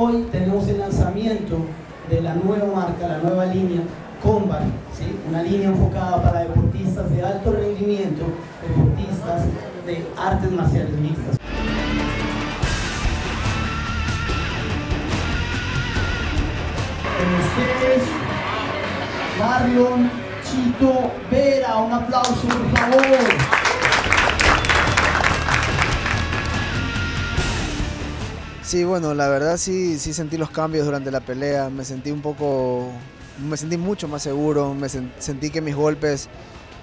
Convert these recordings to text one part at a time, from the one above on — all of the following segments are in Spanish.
Hoy tenemos el lanzamiento de la nueva marca, la nueva línea Combat, ¿sí? una línea enfocada para deportistas de alto rendimiento, deportistas de artes marciales mixtas. Ustedes, Marlon Chito Vera, un aplauso por favor. Sí, bueno, la verdad sí, sí sentí los cambios durante la pelea, me sentí un poco, me sentí mucho más seguro, me sentí que mis golpes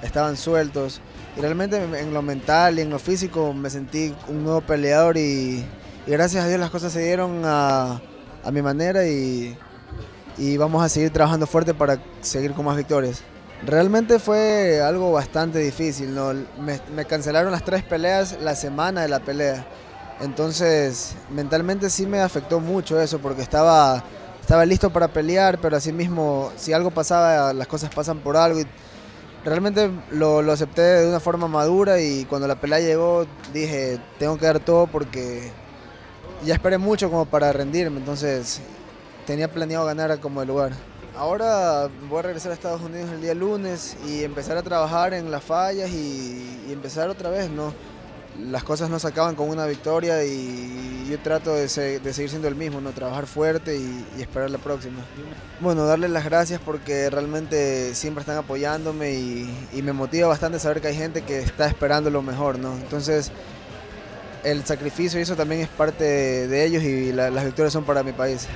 estaban sueltos y realmente en lo mental y en lo físico me sentí un nuevo peleador y, gracias a Dios las cosas se dieron a, mi manera y, vamos a seguir trabajando fuerte para seguir con más victorias. Realmente fue algo bastante difícil, me cancelaron las tres peleas la semana de la pelea. Entonces, mentalmente sí me afectó mucho eso, porque estaba, estaba listo para pelear, pero así mismo, si algo pasaba, las cosas pasan por algo. Realmente lo, lo acepté de una forma madura y cuando la pelea llegó dije, tengo que dar todo porque ya esperé mucho como para rendirme, entonces tenía planeado ganar como el lugar. Ahora voy a regresar a Estados Unidos el día lunes y empezar a trabajar en las fallas y empezar otra vez, ¿no? Las cosas no se acaban con una victoria y yo trato de, seguir siendo el mismo, ¿no? trabajar fuerte y, esperar la próxima. Bueno, darles las gracias porque realmente siempre están apoyándome y, me motiva bastante saber que hay gente que está esperando lo mejor. ¿no? Entonces, el sacrificio y eso también es parte de, ellos y las victorias son para mi país.